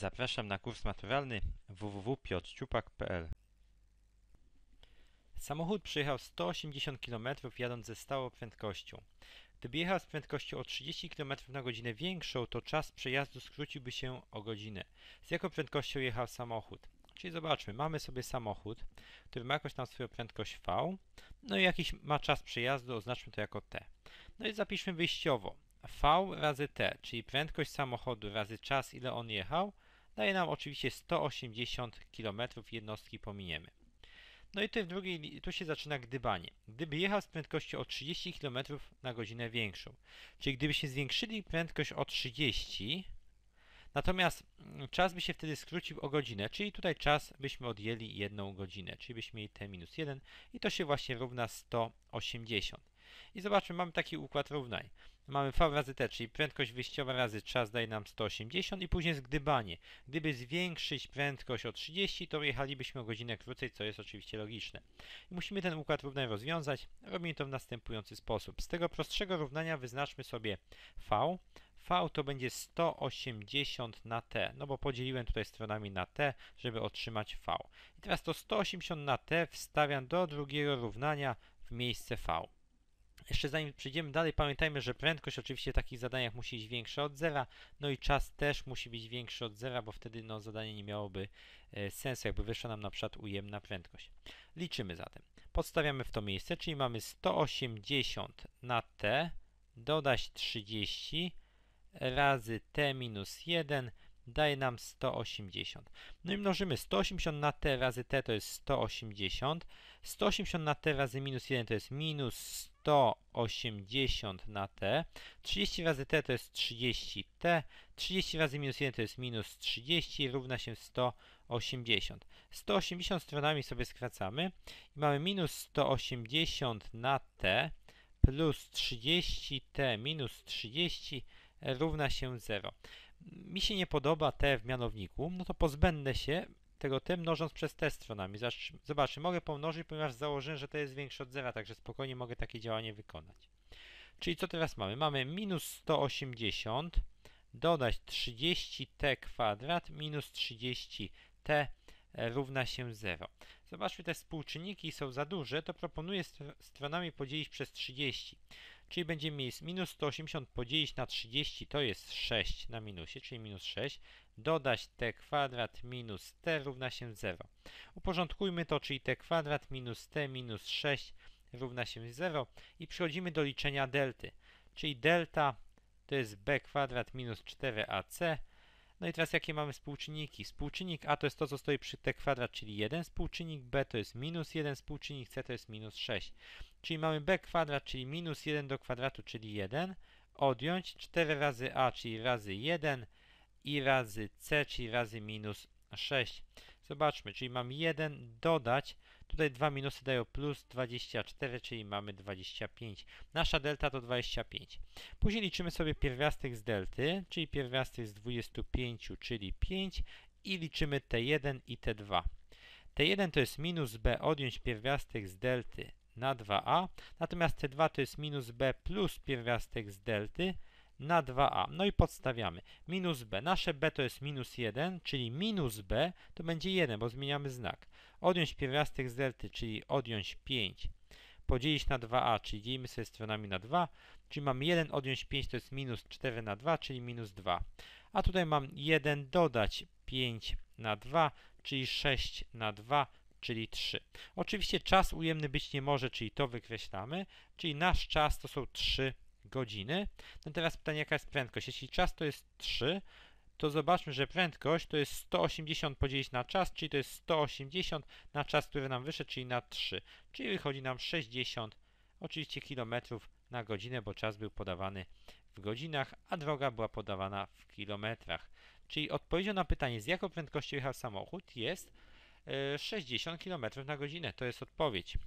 Zapraszam na kurs maturalny www.piotrciupak.pl Samochód przejechał 180 km jadąc ze stałą prędkością. Gdyby jechał z prędkością o 30 km na godzinę większą, to czas przejazdu skróciłby się o godzinę. Z jaką prędkością jechał samochód? Czyli zobaczmy, mamy sobie samochód, który ma jakąś tam swoją prędkość V, no i jakiś ma czas przejazdu, oznaczmy to jako T. No i zapiszmy wyjściowo. V razy T, czyli prędkość samochodu razy czas, ile on jechał, daje nam oczywiście 180 km jednostki pominiemy. No i tutaj w drugiej, tu się zaczyna gdybanie. Gdyby jechał z prędkością o 30 km na godzinę większą, czyli gdybyśmy zwiększyli prędkość o 30, natomiast mm, czas by się wtedy skrócił o godzinę, czyli tutaj czas byśmy odjęli jedną godzinę, czyli byśmy mieli t minus 1 i to się właśnie równa 180. I zobaczmy, mamy taki układ równań. Mamy v razy t, czyli prędkość wyjściowa razy czas daje nam 180 i później zgdybanie. Gdyby zwiększyć prędkość o 30, to jechalibyśmy o godzinę krócej, co jest oczywiście logiczne. I musimy ten układ równań rozwiązać. Robimy to w następujący sposób. Z tego prostszego równania wyznaczmy sobie v. V to będzie 180 na t, no bo podzieliłem tutaj stronami na t, żeby otrzymać v. I teraz to 180 na t wstawiam do drugiego równania w miejsce v. Jeszcze zanim przejdziemy dalej, pamiętajmy, że prędkość oczywiście w takich zadaniach musi być większa od zera, no i czas też musi być większy od zera, bo wtedy no, zadanie nie miałoby e, sensu, jakby wyszła nam na przykład ujemna prędkość. Liczymy zatem. Podstawiamy w to miejsce, czyli mamy 180 na t, dodać 30 razy t minus 1 daje nam 180. No i mnożymy 180 na t razy t to jest 180. 180 na t razy minus 1 to jest minus 180 na t. 30 razy t to jest 30t. 30 razy minus 1 to jest minus 30 równa się 180. 180 stronami sobie skracamy i mamy minus 180 na t plus 30t minus 30 równa się 0. Mi się nie podoba t w mianowniku, no to pozbędę się tego t mnożąc przez t stronami. Zobaczcie, mogę pomnożyć, ponieważ założyłem, że to jest większe od zera, także spokojnie mogę takie działanie wykonać. Czyli co teraz mamy? Mamy minus 180 dodać 30t kwadrat minus 30t równa się 0. Zobaczmy, te współczynniki są za duże, to proponuję stronami podzielić przez 30. Czyli będziemy mieli minus 180 podzielić na 30, to jest 6 na minusie, czyli minus 6. Dodać t kwadrat minus t równa się 0. Uporządkujmy to, czyli t kwadrat minus t minus 6 równa się 0 i przechodzimy do liczenia delty. Czyli delta to jest b kwadrat minus 4ac no i teraz jakie mamy współczynniki? Współczynnik a to jest to, co stoi przy t kwadrat, czyli 1. Współczynnik b to jest minus 1. Współczynnik c to jest minus 6. Czyli mamy b kwadrat, czyli minus 1 do kwadratu, czyli 1. Odjąć 4 razy a, czyli razy 1 i razy c, czyli razy minus 6. Zobaczmy, czyli mam 1 dodać, tutaj dwa minusy dają plus 24, czyli mamy 25. Nasza delta to 25. Później liczymy sobie pierwiastek z delty, czyli pierwiastek z 25, czyli 5 i liczymy t1 i t2. t1 to jest minus b odjąć pierwiastek z delty na 2a, natomiast t2 to jest minus b plus pierwiastek z delty na 2a. No i podstawiamy. Minus b. Nasze b to jest minus 1, czyli minus b to będzie 1, bo zmieniamy znak. Odjąć pierwiastek z delty, czyli odjąć 5. Podzielić na 2a, czyli dzielimy sobie stronami na 2, czyli mamy 1 odjąć 5 to jest minus 4 na 2, czyli minus 2. A tutaj mam 1 dodać 5 na 2, czyli 6 na 2, czyli 3. Oczywiście czas ujemny być nie może, czyli to wykreślamy, czyli nasz czas to są 3 godziny. No teraz pytanie, jaka jest prędkość? Jeśli czas to jest 3, to zobaczmy, że prędkość to jest 180 podzielić na czas, czyli to jest 180 na czas, który nam wyszedł, czyli na 3. Czyli wychodzi nam 60, oczywiście kilometrów na godzinę, bo czas był podawany w godzinach, a droga była podawana w kilometrach. Czyli odpowiedzią na pytanie, z jaką prędkością jechał samochód jest 60 e, km na godzinę. To jest odpowiedź.